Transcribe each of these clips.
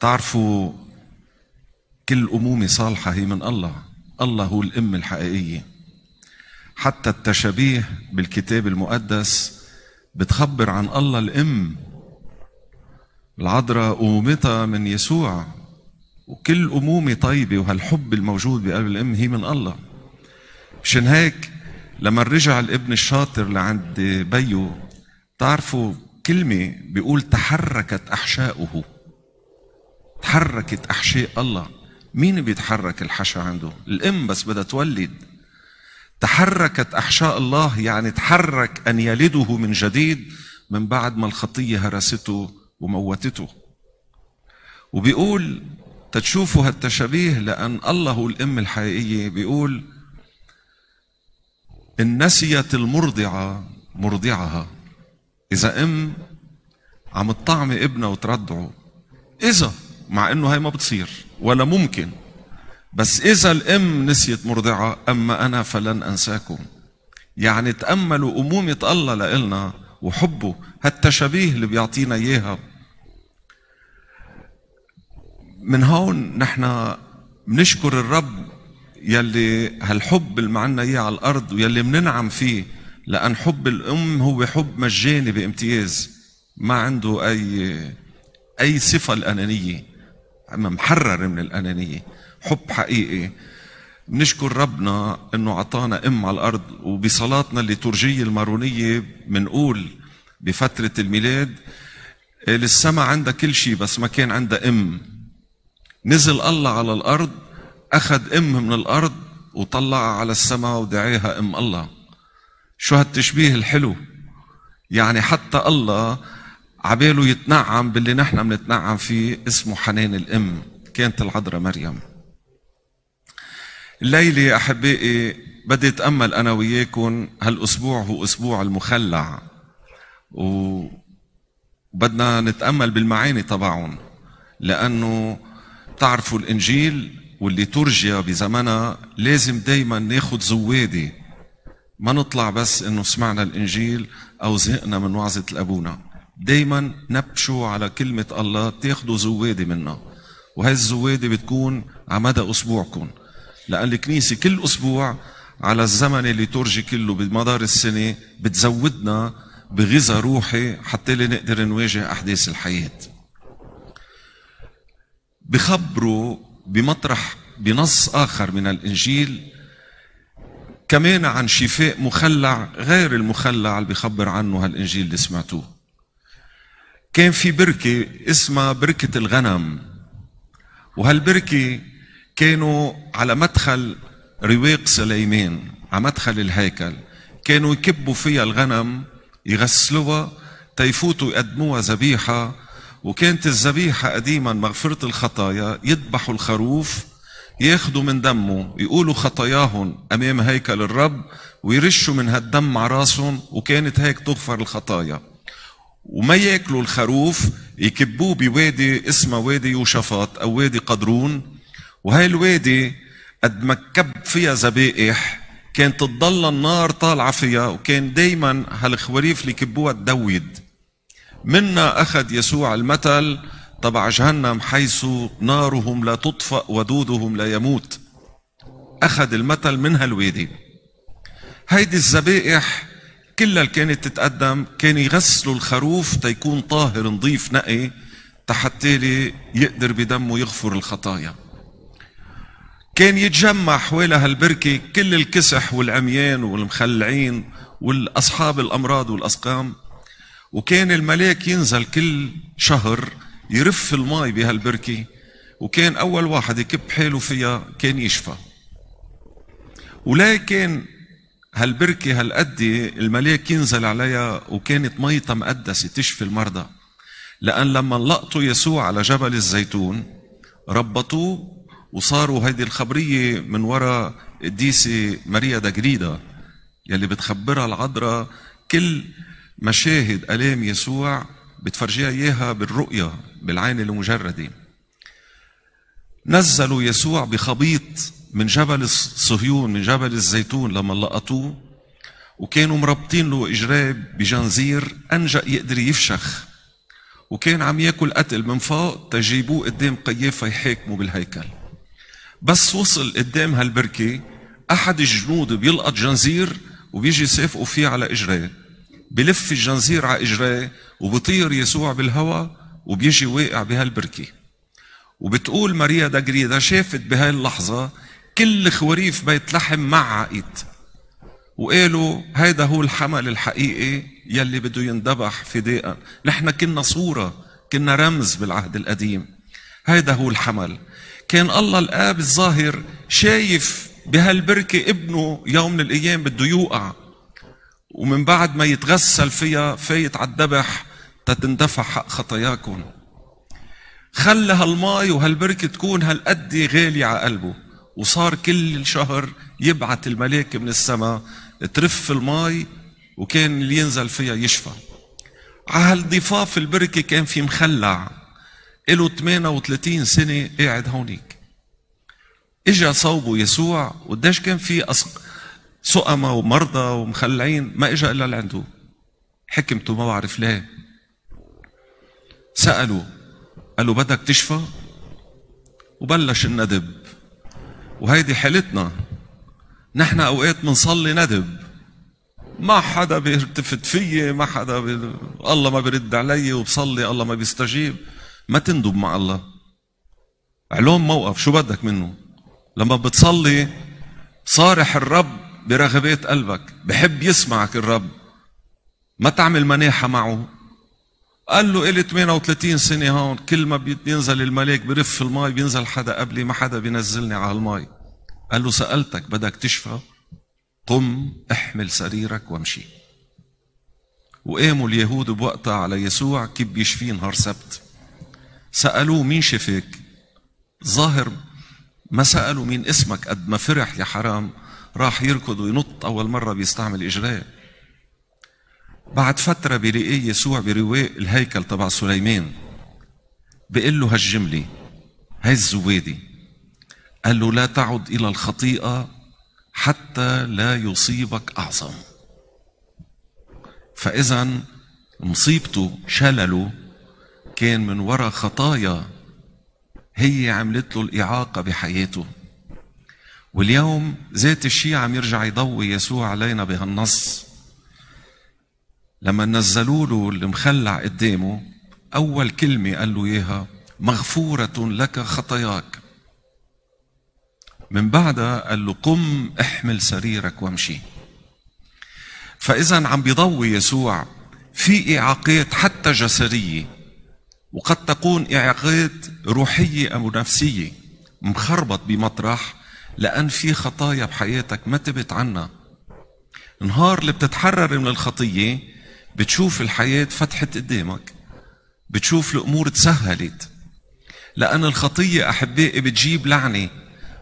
تعرفوا كل أمومة صالحة هي من الله. الله هو الأم الحقيقية. حتى التشابيه بالكتاب المقدس بتخبر عن الله الأم. العذراء أمومتها من يسوع. وكل أمومة طيبة وهالحب الموجود بقلب الأم هي من الله. مشان هيك لما رجع الابن الشاطر لعند بيو تعرفوا كلمة بيقول تحركت أحشاؤه. تحركت أحشاء الله. مين بيتحرك الحشا عنده؟ الأم بس بدها تولد. تحركت أحشاء الله يعني تحرك أن يلده من جديد من بعد ما الخطية هرسته وموتته. وبيقول تتشوفوا هالتشابيه لأن الله هو الأم الحقيقية بيقول إن نسيت المرضعة مرضعها. إذا أم عم تطعمي ابنها وترضعه. إذا مع إنه هاي ما بتصير ولا ممكن. بس إذا الأم نسيت مرضعة أما أنا فلن أنساكم. يعني تأملوا أمومة الله لإلنا وحبه هالتشابيه اللي بيعطينا إياها. من هون نحن بنشكر الرب يلي هالحب اللي معنا إياه على الأرض ويلي بننعم فيه لأن حب الأم هو حب مجاني بامتياز. ما عنده اي أي صفة الأنانية. محرر من الأنانية حب حقيقي. بنشكر ربنا إنه أعطانا إم على الأرض وبصلاتنا الليتورجيه المارونية بنقول بفترة الميلاد السماء عندها كل شيء بس ما كان عندها إم. نزل الله على الأرض أخذ إم من الأرض وطلعها على السماء ودعاها إم الله. شو هالتشبيه الحلو؟ يعني حتى الله عباله يتنعم باللي نحن بنتنعم فيه اسمه حنان الأم كانت العذراء مريم. الليلة أحبائي بدي أتأمل أنا وياكم هالأسبوع هو أسبوع المخلع وبدنا نتأمل بالمعاني تبعهم لأنه تعرفوا الإنجيل والليتورجيا بزمنها لازم دايما ناخد زوادي. ما نطلع بس إنه سمعنا الإنجيل أو زهقنا من وعظة الأبونا. دايما نبشوا على كلمة الله تاخدوا زوادي منها وهي الزوادي بتكون على مدى أسبوعكم. لأن الكنيسة كل أسبوع على الزمن الليتورجي كله بمدار السنة بتزودنا بغذاء روحي حتى نقدر نواجه أحداث الحياة. بخبروا بمطرح بنص آخر من الإنجيل كمان عن شفاء مخلع غير المخلع اللي بخبر عنه هالإنجيل اللي سمعتوه. كان في بركة اسمها بركة الغنم. وهالبركة كانوا على مدخل رواق سليمان على مدخل الهيكل. كانوا يكبوا فيها الغنم يغسلوها تيفوتوا يقدموها ذبيحة. وكانت الذبيحة قديما مغفرة الخطايا يذبحوا الخروف ياخدوا من دمه يقولوا خطاياهم أمام هيكل الرب ويرشوا من هالدم على راسهم وكانت هيك تغفر الخطايا. وما ياكلوا الخروف يكبوه بوادي اسمه وادي يوشفاط أو وادي قدرون. وهي الوادي قد ما كب فيها ذبائح كانت تضل النار طالعة فيها وكان دايما هالخواريف اللي يكبوها تدود. منا أخذ يسوع المثل تبع جهنم حيث نارهم لا تطفأ ودودهم لا يموت. أخذ المثل من هالوادي. هيدي الذبائح كلها اللي كانت تتقدم كان يغسلوا الخروف تيكون طاهر نظيف نقي تحتى يقدر بدمه يغفر الخطايا. كان يتجمع حوالي هالبركة كل الكسح والعميان والمخلعين والأصحاب الأمراض والأسقام وكان الملاك ينزل كل شهر يرف الماء بهالبركة وكان أول واحد يكب حاله فيها كان يشفى. ولكن هالبركة هالقد الملاك ينزل عليها وكانت ميتها مقدسة تشفي المرضى. لأن لما لقطوا يسوع على جبل الزيتون ربطوه وصاروا هيدي الخبرية من وراء قديسة ماريا داجريدا يلي بتخبرها العذراء كل مشاهد ألام يسوع بتفرجيها إياها بالرؤية بالعين المجردة. نزلوا يسوع بخبيط من جبل صهيون من جبل الزيتون لما لقطوه وكانوا مربطين له اجراه بجنزير أنجأ يقدر يفشخ. وكان عم ياكل قتل من فوق تجيبوه قدام قيافة يحاكموا بالهيكل. بس وصل قدام هالبركة أحد الجنود بيلقط جنزير وبيجي يسافقوا فيه على إجريه بلف الجنزير على إجريه وبطير يسوع بالهواء وبيجي واقع بهالبركة. وبتقول ماريا داجريدا شافت بهاي اللحظة كل خواريف بيت لحم معقت وقالوا هيدا هو الحمل الحقيقي يلي بده يندبح فداء. نحن كنا صورة كنا رمز بالعهد القديم. هيدا هو الحمل. كان الله الآب الظاهر شايف بهالبركة ابنه يوم من الأيام بده يوقع. ومن بعد ما يتغسل فيها فايت على الذبح تتندفع حق خطاياكم خلى هالماي وهالبركة تكون هالقد غالية على قلبه. وصار كل شهر يبعث الملاك من السماء ترف الماي وكان اللي ينزل فيها يشفى. على هالضفاف البركة كان في مخلع له 38 سنة قاعد هونيك. إجا صوبه يسوع وقديش كان في أسق ومرضى ومخلعين ما إجا إلا لعنده حكمته ما بعرف ليه. سألوا قالوا بدك تشفى؟ وبلش الندب. وهيدي حالتنا نحن أوقات بنصلي ندب. ما حدا بيلتفت فيي ما حدا بي... الله ما بيرد علي وبصلي الله ما بيستجيب. ما تندب مع الله. علوم موقف شو بدك منه؟ لما بتصلي صارح الرب برغبات قلبك بحب يسمعك الرب. ما تعمل مناحة معه. قال له إلي 38 سنة هون كل ما بينزل الملاك برف الماء بينزل حدا قبلي ما حدا بينزلني على الماء قال له سألتك بدك تشفى؟ قم احمل سريرك وامشي. وقاموا اليهود بوقتها على يسوع كيف بيشفيه نهار سبت. سألوه مين شفاك ظاهر ما سألوا مين اسمك قد ما فرح يا حرام راح يركض وينط أول مرة بيستعمل إجراء بعد فترة بيلاقيه يسوع برواق الهيكل تبع سليمان. بيقول له هالجملة هاي الزوادي. قال له لا تعد إلى الخطيئة حتى لا يصيبك أعظم. فإذا مصيبته شلله كان من وراء خطايا هي عملت له الإعاقة بحياته. واليوم ذات الشيء عم يرجع يضوي يسوع علينا بهالنص. لما نزلوا له المخلع قدامه أول كلمة قال له إياها مغفورة لك خطاياك. من بعدها قال له قم احمل سريرك وامشي. فإذا عم بيضوي يسوع في إعاقات حتى جسدية وقد تكون إعاقات روحية أو نفسية مخربط بمطرح لأن في خطايا بحياتك ما تبت عنها. نهار اللي بتتحرر من الخطية بتشوف الحياة فتحت قدامك بتشوف الأمور تسهلت. لأن الخطية أحبائي بتجيب لعنة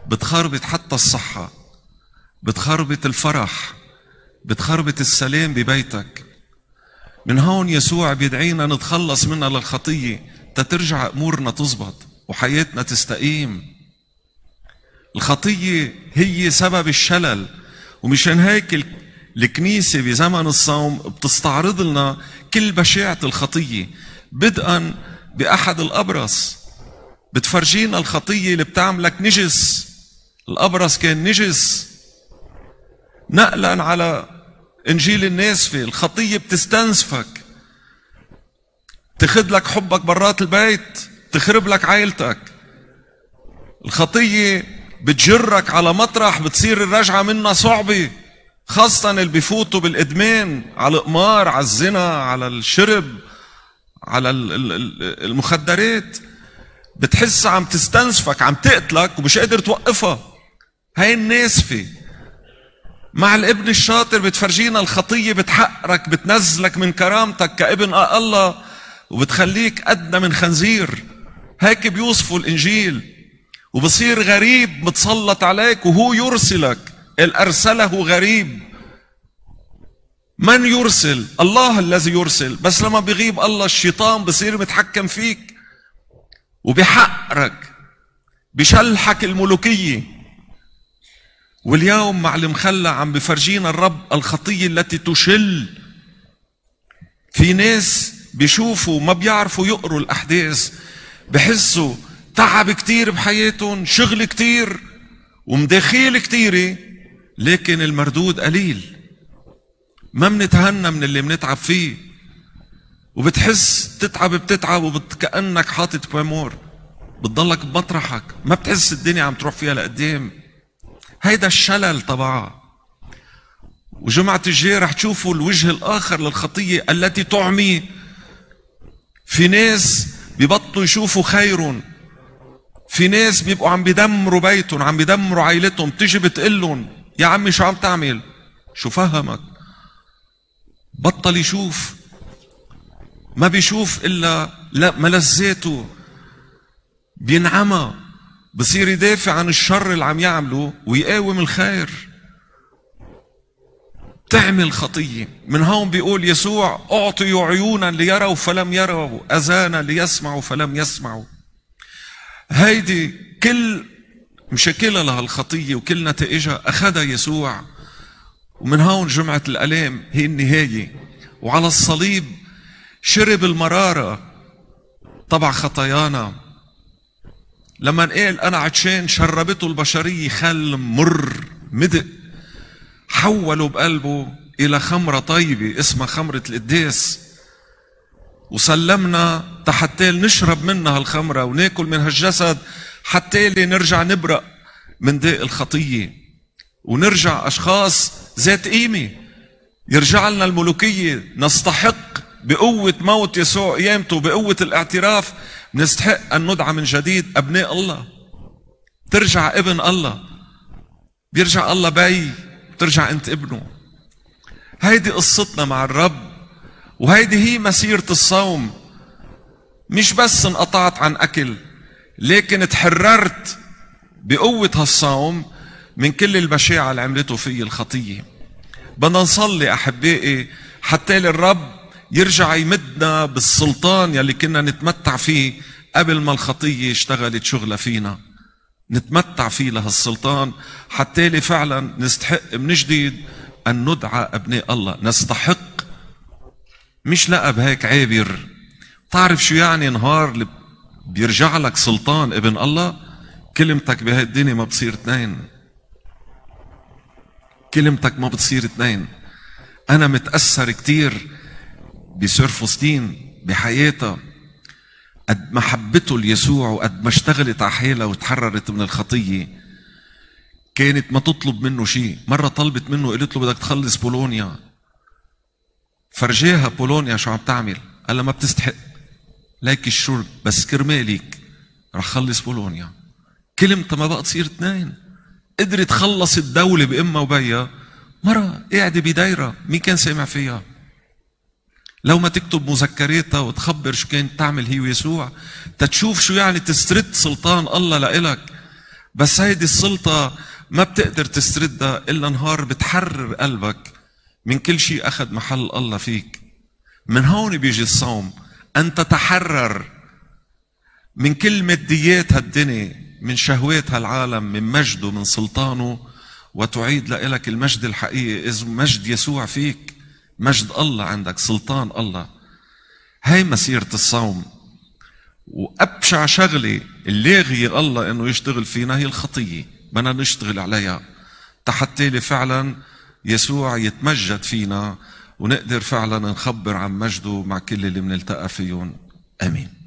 بتخربط حتى الصحة بتخربط الفرح بتخربط السلام ببيتك. من هون يسوع بيدعينا نتخلص منها للخطية تترجع أمورنا تزبط وحياتنا تستقيم. الخطية هي سبب الشلل ومشان هيك الكنيسة بزمن الصوم بتستعرض لنا كل بشاعة الخطية. بدءا بأحد الأبرص. بتفرجينا الخطية اللي بتعملك نجس. الأبرص كان نجس. نقلا على إنجيل الناسفة. الخطية بتستنسفك. تخد لك حبك برات البيت. تخرب لك عائلتك. الخطية بتجرك على مطرح. بتصير الرجعة منها صعبة. خاصة اللي بفوتوا بالإدمان على القمار على الزنا على الشرب على المخدرات. بتحس عم تستنسفك عم تقتلك ومش قادر توقفها. هاي الناسفة مع الابن الشاطر بتفرجينا الخطية بتحقرك بتنزلك من كرامتك كابن الله وبتخليك أدنى من خنزير. هيك بيوصفوا الإنجيل. وبصير غريب متسلط عليك وهو يرسلك. الأرسله غريب. من يرسل؟ الله الذي يرسل. بس لما بيغيب الله الشيطان بصير متحكم فيك وبحقرك بشلحك الملوكية. واليوم مع المخلع عم بفرجينا الرب الخطية التي تشل. في ناس بيشوفوا ما بيعرفوا يقروا الأحداث بحسوا تعب كتير بحياتهم شغل كتير ومداخيل كتيرة. لكن المردود قليل. ما منتهنى من اللي منتعب فيه. وبتحس تتعب بتتعب وكأنك حاطط بامور. بتضلك بمطرحك. ما بتحس الدنيا عم تروح فيها لقدام هيدا الشلل تبعها وجمعة الجاي رح تشوفوا الوجه الآخر للخطية التي تعمي. في ناس ببطلوا يشوفوا خيرهم في ناس بيبقوا عم بيدمروا بيتهم عم بيدمروا عائلتهم بتيجي بتقلهم يا عمي شو عم تعمل؟ شو فهمك؟ بطل يشوف. ما بيشوف إلا لا ملذاته. بينعمى. بصير يدافع عن الشر اللي عم يعمله ويقاوم الخير. تعمل خطية. من هون بيقول يسوع أعطيوا عيونا ليروا فلم يروا أذانا ليسمعوا فلم يسمعوا. هيدي كل مشاكلها لهالخطية وكل نتائجها أخذها يسوع. ومن هون جمعة الألام هي النهاية. وعلى الصليب شرب المرارة. طبع خطايانا. لما قال أنا عطشان شربته البشرية خل مر مدق. حولوا بقلبه إلى خمرة طيبة اسمها خمرة القداس وسلمنا حتى نشرب منها الخمرة وناكل من هالجسد حتى نرجع نبرأ من داء الخطية. ونرجع أشخاص ذات قيمة. يرجع لنا الملوكية. نستحق بقوة موت يسوع قيامته بقوة الاعتراف. نستحق أن ندعى من جديد أبناء الله. ترجع ابن الله. بيرجع الله بي ترجع أنت ابنه. هيدي قصتنا مع الرب. وهيدي هي مسيرة الصوم. مش بس انقطعت عن أكل. لكن تحررت بقوة هالصوم من كل البشاعة اللي عملته في الخطية. بدنا نصلي أحبائي حتى للرب يرجع يمدنا بالسلطان يلي كنا نتمتع فيه قبل ما الخطية اشتغلت شغلة فينا. نتمتع فيه لهالسلطان حتى لي فعلا نستحق من جديد أن ندعى أبناء الله. نستحق. مش لقب هيك عابر. تعرف شو يعني نهار اللي بيرجع لك سلطان ابن الله. كلمتك بهالدنيا ما بتصير اثنين. كلمتك ما بتصير اثنين. أنا متأثر كثير بسور فسطين بحياتها. قد محبته ليسوع وقد ما اشتغلت على حالها وتحررت من الخطية. كانت ما تطلب منه شيء. مرة طلبت منه قالت له بدك تخلص بولونيا. فرجاها بولونيا شو عم تعمل؟ قال ما بتستحق. ليك الشرب بس كرمالك رح خلص بولونيا. كلمتها ما بقى تصير اثنين. قدرت تخلص الدولة بأمها وبيها. مرة قاعدة بدايرة مين كان سامع فيها؟ لو ما تكتب مذكراتها وتخبر شو كانت تعمل هي ويسوع تتشوف شو يعني تسترد سلطان الله لإلك. بس هيدي السلطة ما بتقدر تستردها إلا نهار بتحرر قلبك من كل شيء أخذ محل الله فيك. من هون بيجي الصوم. أن تتحرر من كل ماديات هالدنيا من شهوات هالعالم من مجده من سلطانه وتعيد لك المجد الحقيقي. إذ مجد يسوع فيك مجد الله عندك سلطان الله. هاي مسيرة الصوم. وأبشع شغلة اللاغية الله إنه يشتغل فينا هي الخطية. بدنا نشتغل عليها. تحتى فعلا يسوع يتمجد فينا ونقدر فعلا نخبر عن مجده مع كل اللي بنلتقى فيهم. آمين.